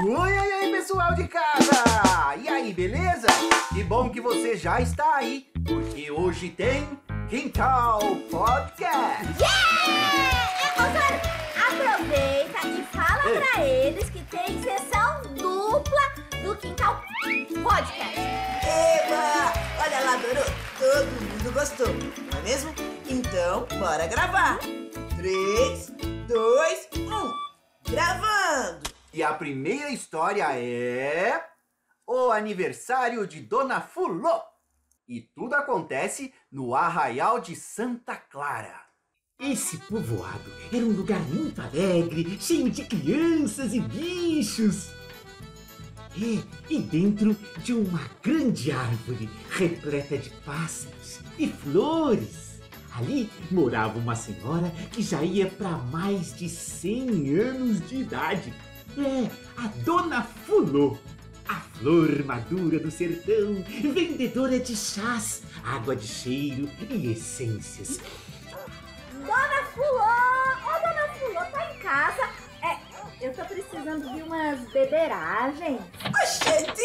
Oi, oi, oi, pessoal de casa! E aí, beleza? Que bom que você já está aí, porque hoje tem Quintal Podcast! Yeah! É, Osório, aproveita e fala Ei. pra eles que tem sessão dupla do Quintal Podcast. Eba! Olha lá, Doro, todo mundo gostou, não é mesmo? Então, bora gravar. 3, 2, 1. E a primeira história é. O aniversário de Dona Fulô! E tudo acontece no Arraial de Santa Clara. Esse povoado era um lugar muito alegre, cheio de crianças e bichos. É, e dentro de uma grande árvore repleta de pássaros e flores. Ali morava uma senhora que já ia para mais de 100 anos de idade. É, a Dona Fulô. A flor madura do sertão, vendedora de chás, água de cheiro e essências. Dona Fulô! Ô, Dona Fulô, tá em casa? É, eu tô precisando de umas beberagens. Oxente,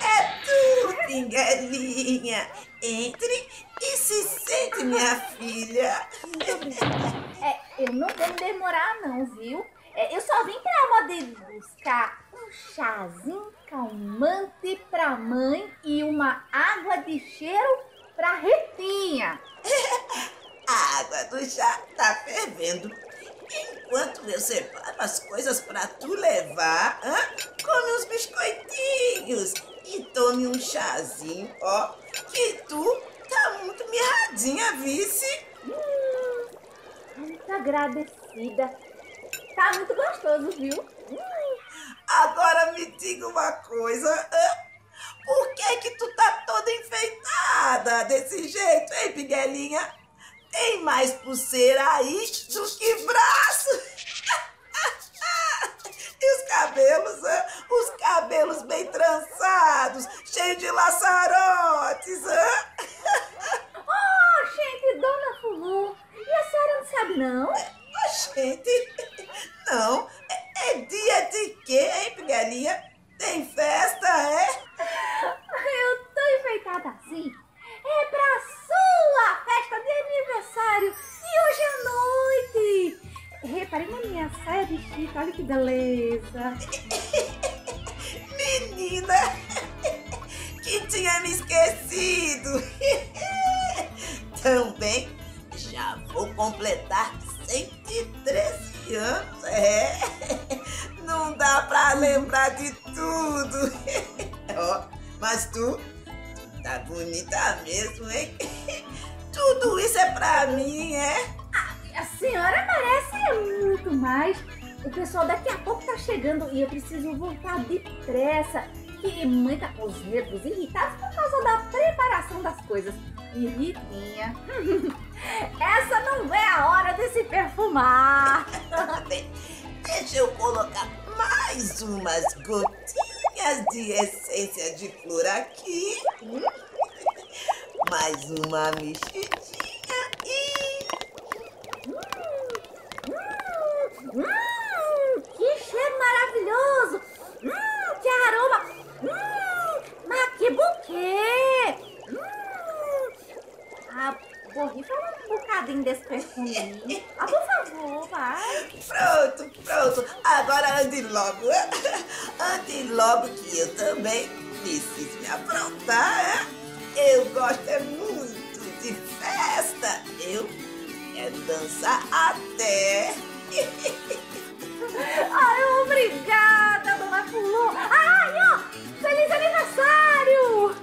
é tu, Pinguelinha. Entre e se sente, minha filha. Muito obrigada. É, eu não vou me demorar não, viu? É, eu só vim pra poder buscar um chazinho calmante pra mãe e uma água de cheiro pra Ritinha. A água do chá tá fervendo. Enquanto eu separo as coisas pra tu levar, hã? come uns biscoitinhos e tome um chazinho, ó. Que tu tá muito mirradinha, vice. Muito agradecida. Tá muito gostoso, viu? Agora me diga uma coisa? Por que que tu tá toda enfeitada desse jeito, hein, Piguelinha? Tem mais pulseira aí do que braço. E os cabelos? Os cabelos bem trançados, cheios de laçarotes? Oh, gente, Dona Fulu. E a senhora não sabe, não? Gente, não. É, é dia de quê, hein, Piguelinha? Tem festa, é? Eu tô enfeitada assim. É pra sua festa de aniversário. E hoje à noite. Reparei na minha saia de chique. Olha que beleza. Menina, que tinha me esquecido. Também já vou completar 113 anos. É, não dá pra lembrar de tudo. Ó, mas tu, tu tá bonita mesmo, hein? Tudo isso é pra mim, é? A senhora merece muito mais. O pessoal daqui a pouco tá chegando e eu preciso voltar depressa. Que mãe tá com os nervos irritados por causa da preparação das coisas. E Ritinha, essa não é a hora de se perfumar. Eu colocar mais umas gotinhas de essência de flor aqui. Hum. Mais uma mexidinha e. Hum, que cheiro maravilhoso! Hum, que aroma! Hum, mas que buquê! Hum, ah, borrifa um bocadinho desse perfume. Ah, por favor, vai. Pronto, pronto. Agora ande logo. Ande logo que eu também preciso me aprontar. é? Eu gosto é muito de festa. Eu quero dançar até. Ai, obrigada, dona Fulô. Ai, ó, feliz aniversário!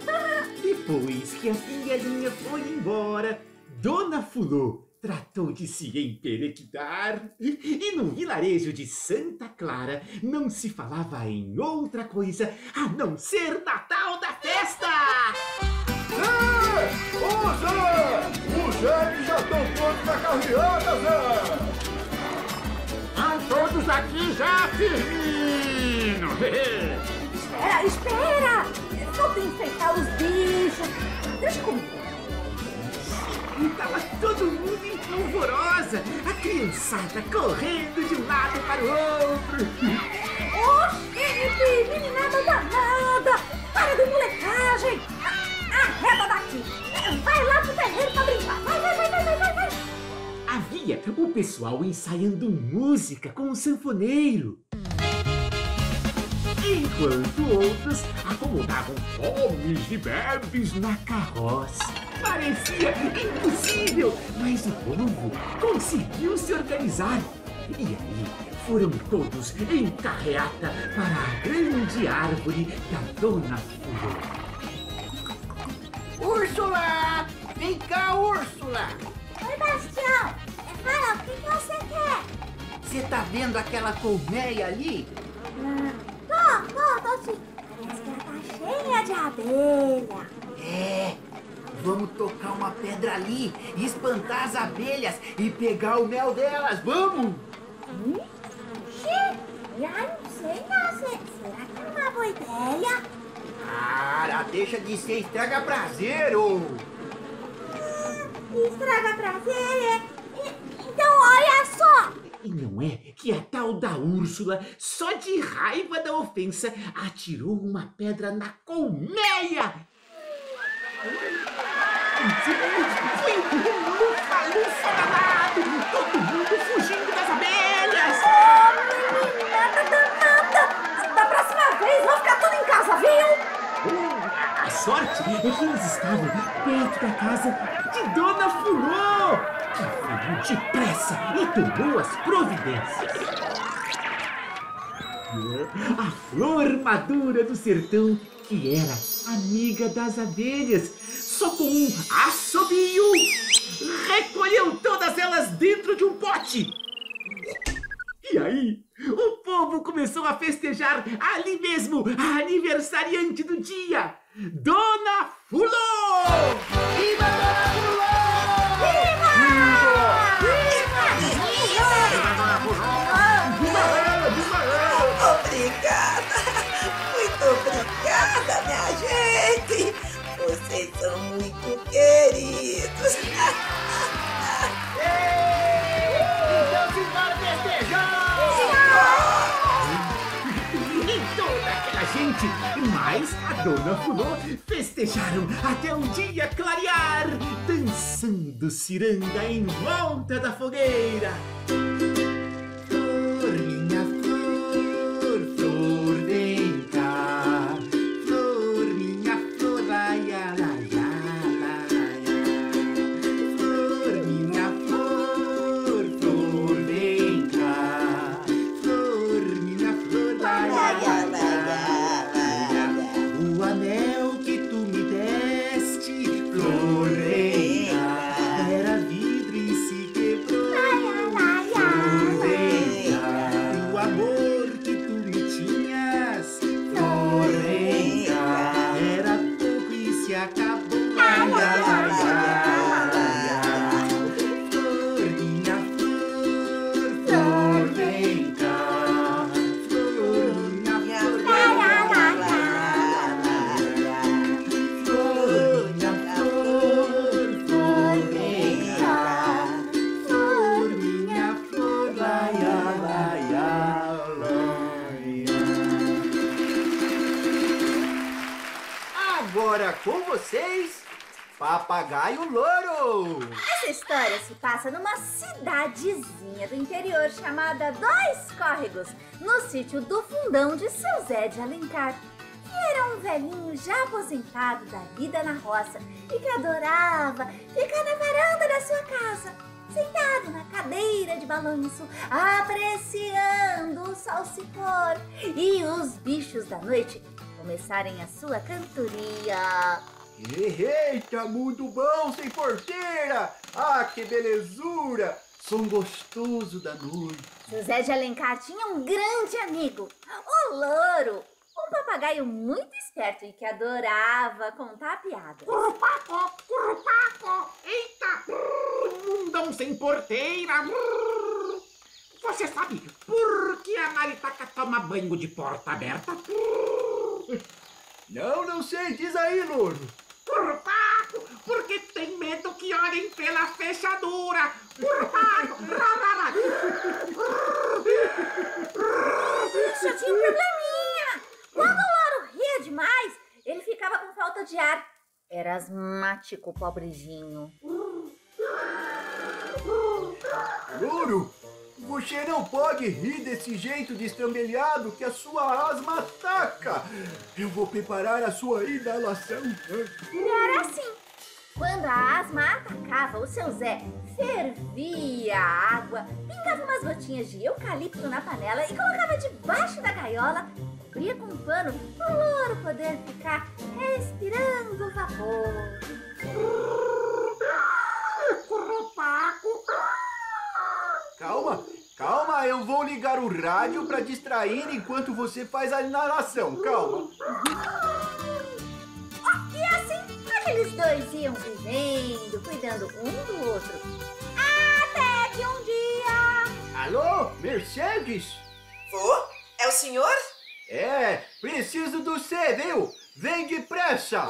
Depois que a pinguelinha foi embora, Dona Fulô tratou de se emperequidar e no vilarejo de Santa Clara não se falava em outra coisa a não ser Natal da festa! Zé! Ô Zé! Os gêmeos já estão todos na carreata, Zé! Estão todos aqui já, Firmino! Espera, espera! Só tem que enfeitar os bichos. Deixa comigo. Tava todo mundo em polvorosa, a criançada correndo de um lado para o outro. Oxi, meninada danada! Para de molecagem! Arreda daqui! Vai lá pro terreiro pra brincar! Vai, vai, vai, vai, vai, vai! Havia o pessoal ensaiando música com o sanfoneiro enquanto outros acomodavam homens e bebes na carroça. Parecia impossível, mas o povo conseguiu se organizar. E aí foram todos em carreata para a grande árvore da Dona Flor. Úrsula! Vem cá, Úrsula! Oi, Bastião. Fala, o que, você quer? Você tá vendo aquela colmeia ali? Ah, tô, tô, tô sim. Parece que ela tá cheia de abelha. É. Vamos tocar uma pedra ali, espantar as abelhas e pegar o mel delas. Vamos! Xiii, já não sei não. se- Será que é uma boa ideia? Cara, deixa de ser estraga prazer, ô! Estraga prazer, é? Então, olha só. E não é que a tal da Úrsula, só de raiva da ofensa, atirou uma pedra na colmeia. Foi um lufa-lufa danado, todo mundo fugindo das abelhas. Nada danada. Da próxima vez, vou ficar tudo em casa, viu? A sorte é que eles estavam perto da casa de Dona Fulô, que veio depressa e tomou as providências. A flor madura do sertão, que era amiga das abelhas, um assobio, recolheu todas elas dentro de um pote. E aí, o povo começou a festejar ali mesmo a aniversariante do dia, Dona Fulô! Viva mais a Dona Fulô, festejaram até o dia clarear, dançando ciranda em volta da fogueira. Papagaio Louro. Essa história se passa numa cidadezinha do interior chamada Dois Córregos, no sítio do fundão de seu Zé de Alencar, que era um velhinho já aposentado da vida na roça e que adorava ficar na varanda da sua casa, sentado na cadeira de balanço, apreciando o sol se pôr e os bichos da noite começarem a sua cantoria. Eita, muito bom sem porteira! Ah, que belezura! Som gostoso da noite. José de Alencar tinha um grande amigo, o Louro, um papagaio muito esperto e que adorava contar piadas. Currupaco, currupaco, eita, brrr, mundão sem porteira. brrr. Você sabe por que a maritaca toma banho de porta aberta? Brrr. Não, não sei, diz aí, louro. Currupaco, porque tem medo que olhem pela fechadura. Rá, rá. Só tinha um probleminha. Quando o Louro ria demais, ele ficava com falta de ar. Era asmático, pobrezinho. Louro, você não pode rir desse jeito destrambelhado que a sua asma ataca. Eu vou preparar a sua inalação. Era assim. Quando a asma atacava, o seu Zé fervia a água, pingava umas gotinhas de eucalipto na panela e colocava debaixo da gaiola, cobria com um pano para o louro poder ficar respirando o vapor. Calma, calma, eu vou ligar o rádio para distrair enquanto você faz a inalação. Calma. E assim, aqueles dois iam vivendo, cuidando um do outro. Até que um dia. Alô, Mercedes? Vô, é o senhor? É, preciso do C, viu? Vem depressa!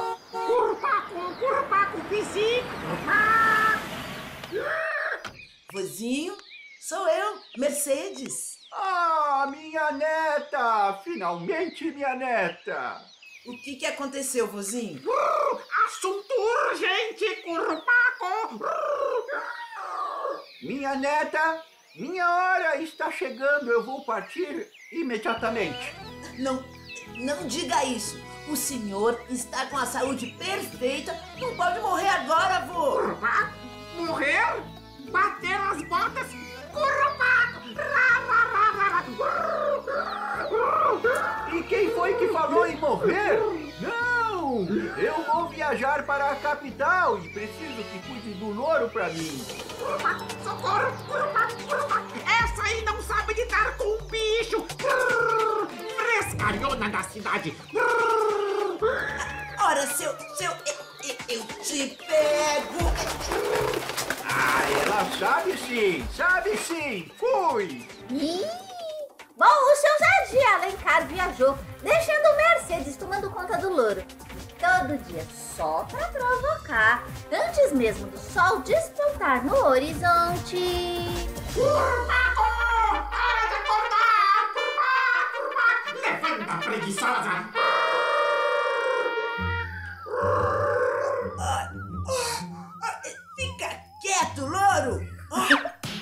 Vozinho, sou eu, Mercedes. Ah, minha neta! Finalmente, minha neta! O que que aconteceu, vozinho? Assunto urgente, Currupaco! Minha neta, minha hora está chegando. Eu vou partir imediatamente. Não, não diga isso. O senhor está com a saúde perfeita. Não pode morrer agora, vô. Morrer? Bater as botas? E quem foi que falou em morrer? Não! Eu vou viajar para a capital e preciso que cuide do louro para mim. Socorro! Essa aí não sabe lidar com o bicho! Frescalhona da cidade! Ora, seu, Currupaco! Hora de acordar! Currupaco, currupaco! Levanta, preguiçosa! Fica quieto, louro.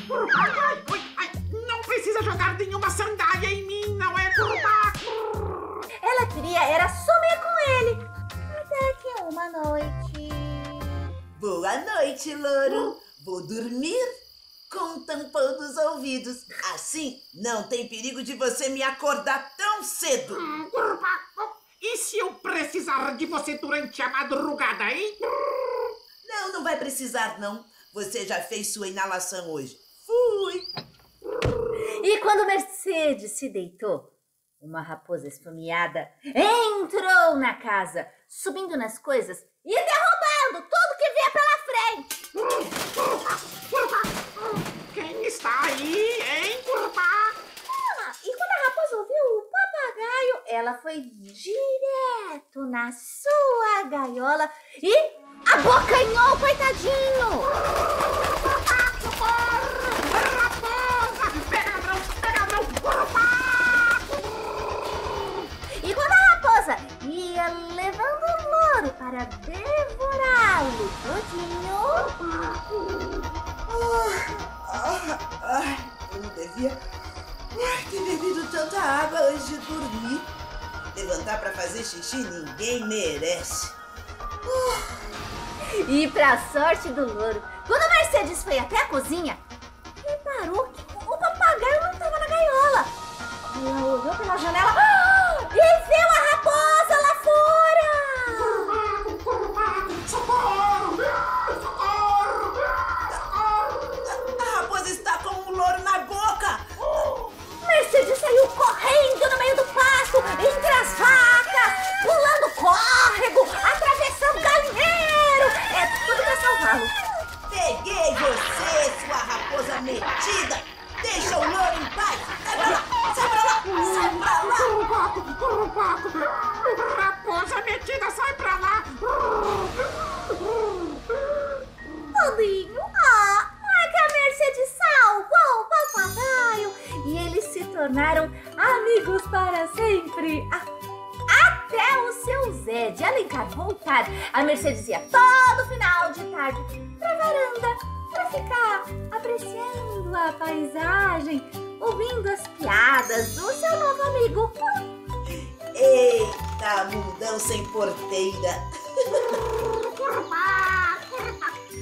Currupaco, ai, ai, ai, não precisa jogar nenhuma sandália em mim, não é, Currupaco? Ela queria era sumir com ele. Até que uma noite. boa noite, louro. Vou dormir tampão dos ouvidos. Assim, não tem perigo de você me acordar tão cedo. Hum, Currupaco, e se eu precisar de você durante a madrugada, hein? Não, não vai precisar, não. Você já fez sua inalação hoje. Fui. E quando Mercedes se deitou, uma raposa esfomeada entrou na casa, subindo nas coisas e derrubando tudo que via pela frente. Está aí, Currupaco? Ah, e quando a raposa ouviu o papagaio, ela foi direto na sua gaiola e abocanhou coitadinho. Ah, eu não devia ai, ter bebido tanta água antes de dormir. Levantar pra fazer xixi ninguém merece. E pra sorte do louro, quando Mercedes foi até a cozinha, reparou que o papagaio não estava na gaiola. Ela olhou pela janela tornaram amigos para sempre. Até o seu Zé de Alencar voltar, a Mercedes ia todo final de tarde pra varanda para ficar apreciando a paisagem, ouvindo as piadas do seu novo amigo. Eita, mundão sem porteira.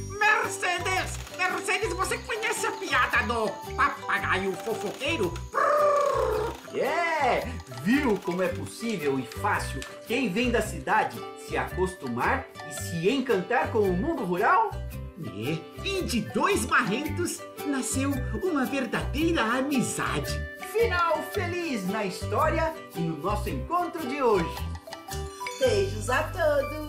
Mercedes! Mercedes, você conhece a piada do papagaio fofoqueiro? É! Viu como é possível e fácil quem vem da cidade se acostumar e se encantar com o mundo rural? É, e de dois marrentos nasceu uma verdadeira amizade. Final feliz na história e no nosso encontro de hoje. Beijos a todos.